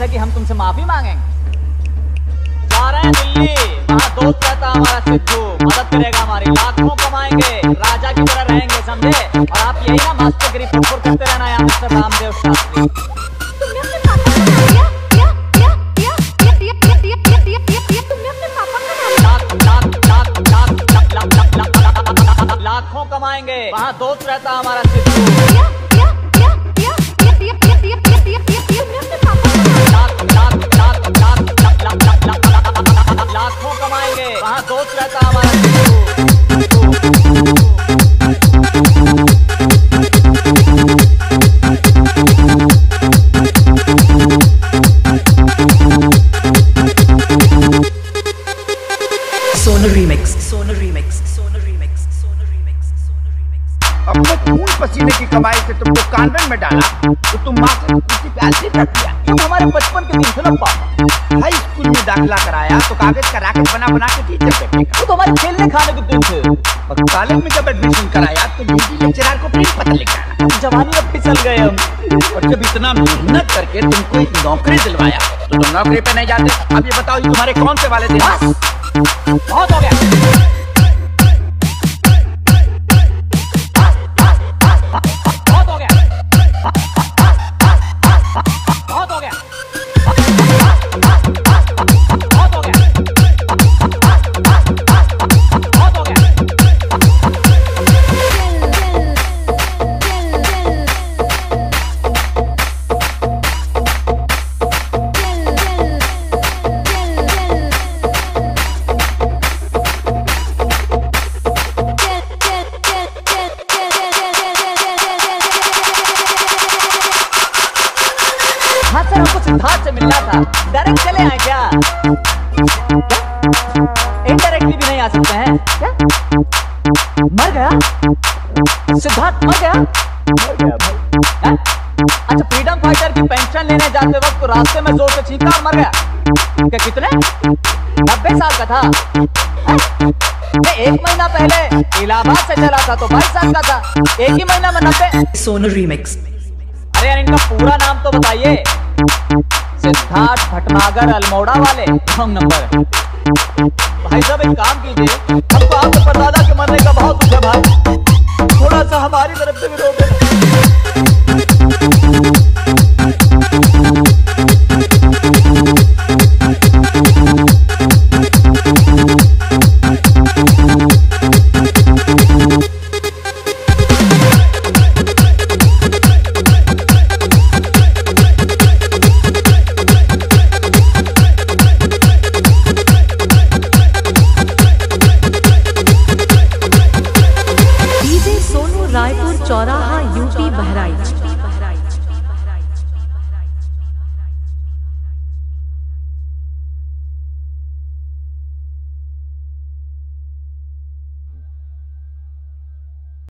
थे कि हम तुमसे माफ़ी मांगेंगे जा रहे हैं दिल्ली वहाँ दोस्त रहता हमारा सिद्धू मदद करेगा हमारी लाखों कमाएँगे राजा की तरह रहेंगे समझे और आप यही ना मास्टर गिरी करते रहना यहाँ मिस्टर रामदेव शास्त्री तुमने अपने पापा का नाम लिया लिया वहाँ दोस्त रहता हमारा Sidhu Sona Remix. Sona Remix. Sona Remix. Sona Remix. Sona अपने खून पसीने की कमाई से तुमको कानवेंट में डाला तो तुम माँ से किसी प्यार से कर दिया तुम हमारे बचपन के दिन थे ना पापा हाई स्कूल कराया तो कागज़ का रैकेट बना बना के टीचर बैठेगा तो हमारे खेलने खाने के दिन थे और कॉलेज में जब एडमिशन कराया तो लेक्चरर को प्रिंट पता लिखा जवानी अब फिसल गए हम। और जब इतना मेहनत करके तुमको एक नौकरी दिलवाया तो तुम नौकरी पे नहीं जाते। अब ये बताओ तुम्हारे कौन से वाले थे बहुत हो गया। हाँ सर हमको सिद्धार्थ से मिलना था। डायरेक्ट चले आए क्या? इनडायरेक्टली भी नहीं आ सकते हैं। क्या? मर गया? सिद्धार्थ मर गया? मर गया भाई। अच्छा फ्रीडम फाइटर की पेंशन लेने जाते वक्त रास्ते में ज़ोर से चीखा और मर गया? क्या कितने? नब्बे साल का था। मैं एक महीना पहले इलाहाबाद से चला था तो बाईस साल का था। एक ही महीना में नब्बे Sona Remix. अरे यार इनका पूरा नाम तो बताइए। सिद्धार्थ भटनागर अल्मोड़ा वाले। Phone number. भाई साहब एक काम कीजिए हमको आपके बहराइच।